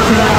Thank you.